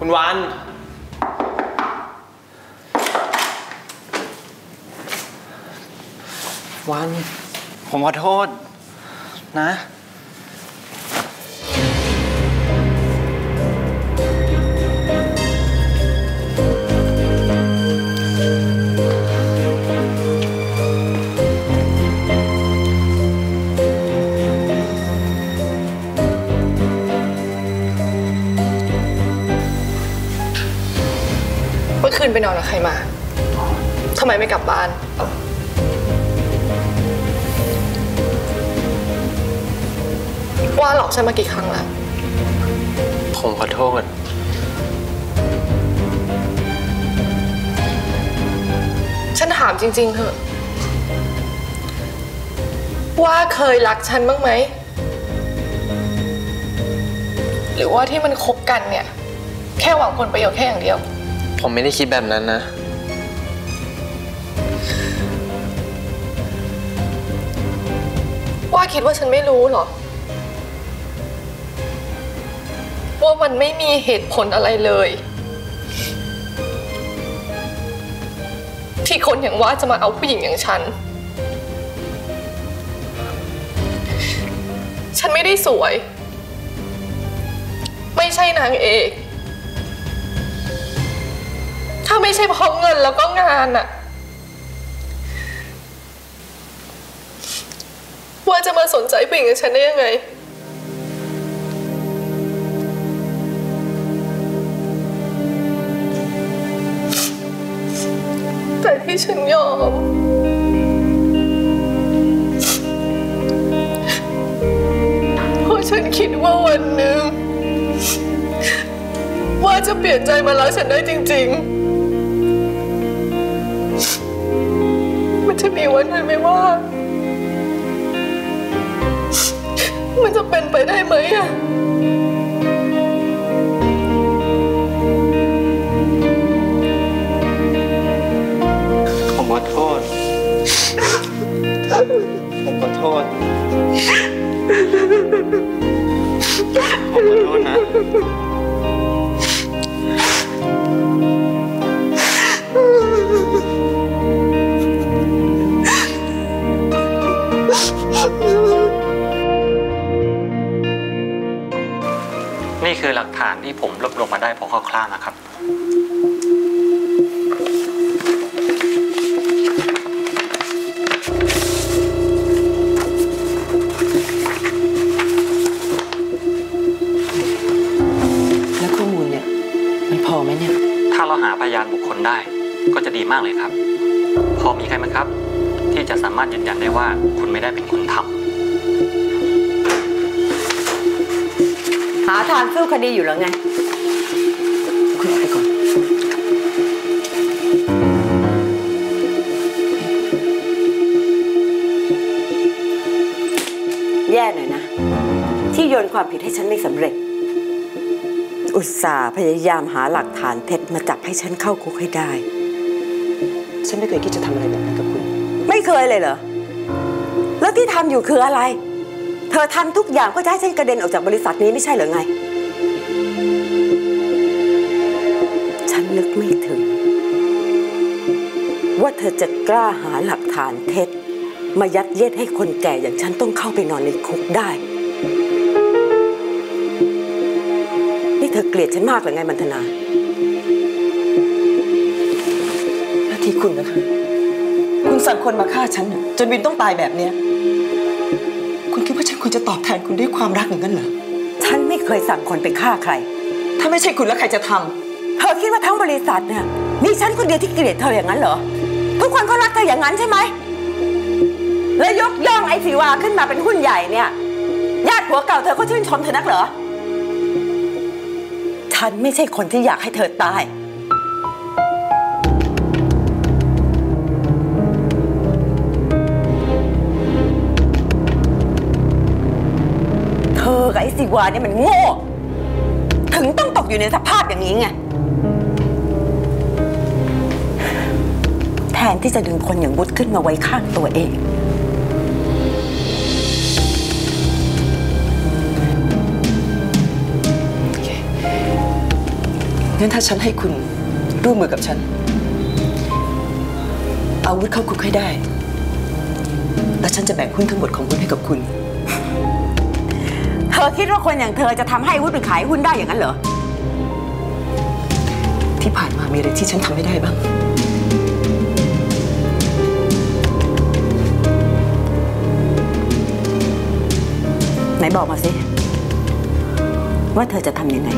คุณวัน วัน ผมขอโทษนะ ไปนอนกับใครมาทำไมไม่กลับบ้าน ว่าหลอกฉันมากี่ครั้งแล้ว ผมขอโทษ ฉันถามจริง ๆเถอะ ว่าเคยรักฉันบ้างไหม หรือว่าที่มันคบกันเนี่ย แค่หวังผลประโยชน์แค่อย่างเดียว ผมไม่ได้คิดแบบนั้นนะ ว่าคิดว่าฉันไม่รู้เหรอ ว่ามันไม่มีเหตุผลอะไรเลย ที่คนอย่างว่าจะมาเอาผู้หญิงอย่างฉัน ฉันไม่ได้สวย ไม่ใช่นางเอกาไม่ใช่เพราะเงินแล้วก็งานอะว่าจะมาสนใจผู้หญิงอย่างฉันได้ยังไง แต่ที่ฉันยอม เพราะฉันคิดว่าวันหนึ่งว่าจะเปลี่ยนใจมารักฉันได้จริง ๆ วันนั้นไหมว่า มันจะเป็นไปได้ไหมอะผมขอโทษ ผมขอโทษ ผมขอโทษนะ นี่คือหลักฐานที่ผมรวบรวมมาได้พอคร่าวๆนะครับ แล้วข้อมูลเนี่ยมันพอไหมเนี่ย ถ้าเราหาพยานบุคคลได้ก็จะดีมากเลยครับ พอมีใครไหมครับ ที่จะสามารถยืนยันได้ว่าคุณไม่ได้เป็นคนทำหาทางสู้คดีอยู่แล้วไงคุณออกไปก่อนแย่หน่อยนะ ที่โยนความผิดให้ฉันไม่สำเร็จ อุตส่าห์พยายามหาหลักฐานเท็จมาจับให้ฉันเข้าคุกให้ได้ ฉันไม่เคยคิดจะทำอะไรแบบนั้นกับคุณ ไม่เคยเลยเหรอ แล้วที่ทำอยู่คืออะไร เธอทำทุกอย่างเพื่อจะให้ฉันกระเด็นออกจากบริษัทนี้ไม่ใช่เหรอไง ฉันนึกไม่ถึง ว่าเธอจะกล้าหาหลักฐานเท็จ มายัดเยียดให้คนแก่อย่างฉันต้องเข้าไปนอนในคุกได้ นี่เธอเกลียดฉันมากหรือไงมันธนาน้าที่คุณนะคะ สั่งคนมาฆ่าฉันน่ะจนวินต้องตายแบบเนี้ยคุณคิดว่าฉันควรจะตอบแทนคุณด้วยความรักอย่างนั้นเหรอ ฉันไม่เคยสั่งคนไปฆ่าใคร ถ้าไม่ใช่คุณแล้วใครจะทำเธอคิดว่าทั้งบริษัทเนี่ยมีฉันคนเดียวที่เกลียดเธออย่างนั้นเหรอ ทุกคนก็รักเธออย่างนั้นใช่ไหม แล้วยกย่องไอ้สีวาขึ้นมาเป็นหุ้นใหญ่เนี่ย ญาติผัวเก่าเธอก็ชื่นชมเธอนักเหรอ ฉันไม่ใช่คนที่อยากให้เธอตาย วาเนี่ยมันโง่ ถึงต้องตกอยู่ในสภาพอย่างนี้ไง แทนที่จะดึงคนอย่างวุฒิขึ้นมาไว้ข้างตัวเอง งั้นถ้าฉันให้คุณร่วมมือกับฉัน เอาวุธเข้าคุกให้ได้ แล้วฉันจะแบ่งหุ้นทั้งหมดของคุณให้กับคุณ ธอคิดว่าคนอย่างเธอจะทำให้วุฒิมันขายหุ้นได้อย่างนั้นเหรอ ที่ผ่านมามีอะไรที่ฉันทำไม่ได้บ้าง ไหนบอกมาสิ ว่าเธอจะทำยังไง